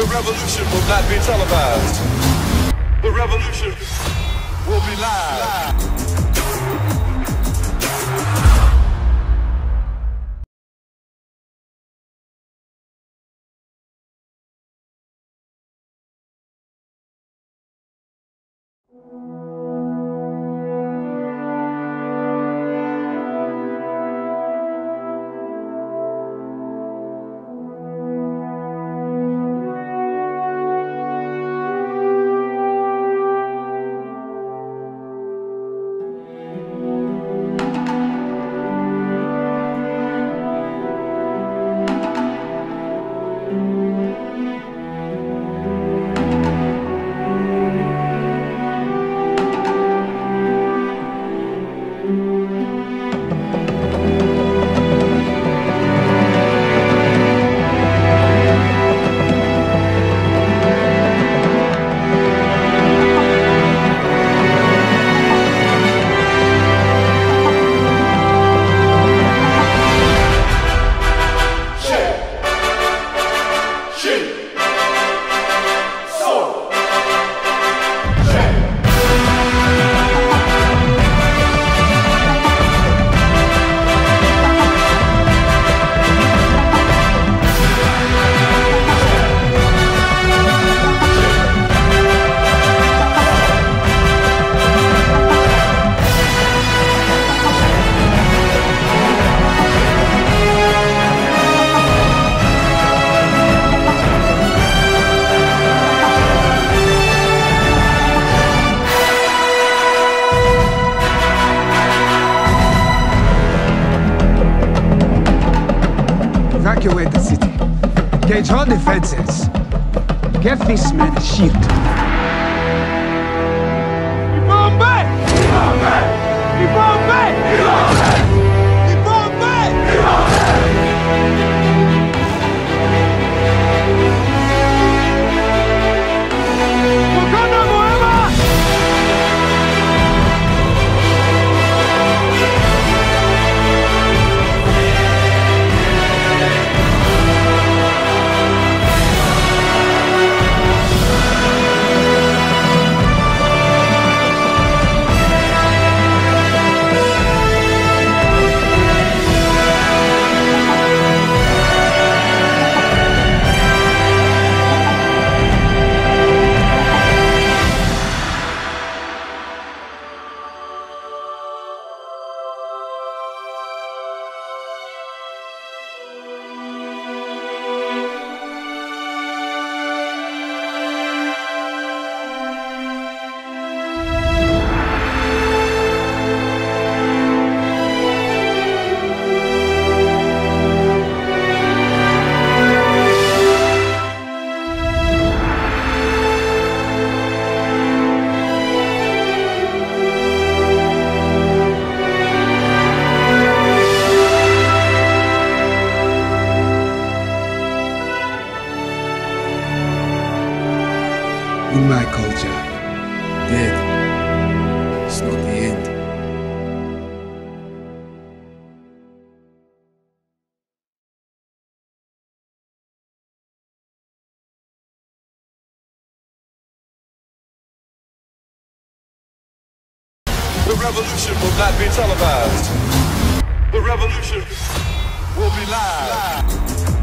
The revolution will not be televised. The revolution will be live. Evacuate the city. Engage all defenses. Give this man a shield. Bombay! Bombay! In my culture, dead is not the end. The revolution will not be televised. The revolution will be live.